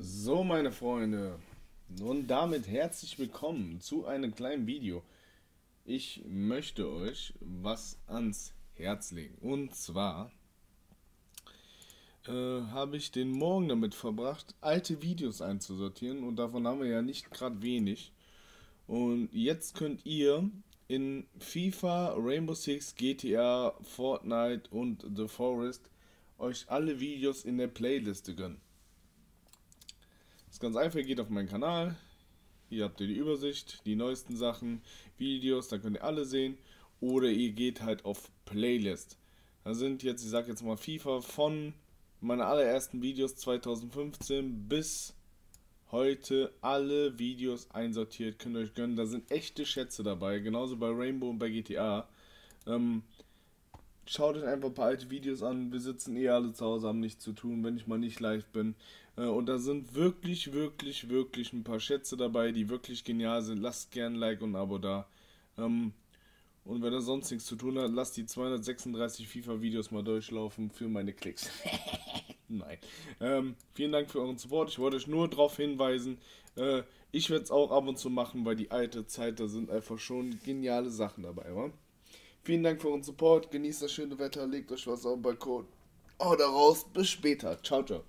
So, meine Freunde, nun damit herzlich willkommen zu einem kleinen Video. Ich möchte euch was ans Herz legen. Und zwar äh, habe ich den Morgen damit verbracht, alte Videos einzusortieren. Und davon haben wir ja nicht gerade wenig. Und jetzt könnt ihr in FIFA, Rainbow Six, GTA, Fortnite und The Forest euch alle Videos in der Playliste gönnen. Ist ganz einfach, geht auf meinen Kanal, hier habt ihr die Übersicht, die neuesten Sachen, Videos, da könnt ihr alle sehen. Oder ihr geht halt auf Playlist. Da sind jetzt, ich sag jetzt mal FIFA von meinen allerersten Videos 2015 bis heute alle Videos einsortiert, könnt ihr euch gönnen. Da sind echte Schätze dabei, genauso bei Rainbow und bei GTA. Ähm, schaut euch einfach ein paar alte Videos an. Wir sitzen eh alle zu Hause, haben nichts zu tun, wenn ich mal nicht live bin. Äh, und da sind wirklich, wirklich, wirklich ein paar Schätze dabei, die wirklich genial sind. Lasst gerne ein Like und ein Abo da. Ähm, und wenn er sonst nichts zu tun hat, lasst die 236 FIFA-Videos mal durchlaufen für meine Klicks. Nein. Ähm, vielen Dank für euren Support. Ich wollte euch nur darauf hinweisen, äh, ich werde es auch ab und zu machen, weil die alte Zeit, da sind einfach schon geniale Sachen dabei, wa? Vielen Dank für euren Support. Genießt das schöne Wetter, legt euch was auf den Balkon. Oder raus. Bis später. Ciao, ciao.